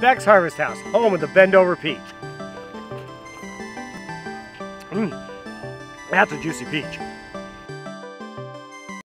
Next Harvest House, home of the bend over peach. Mmm, that's a juicy peach.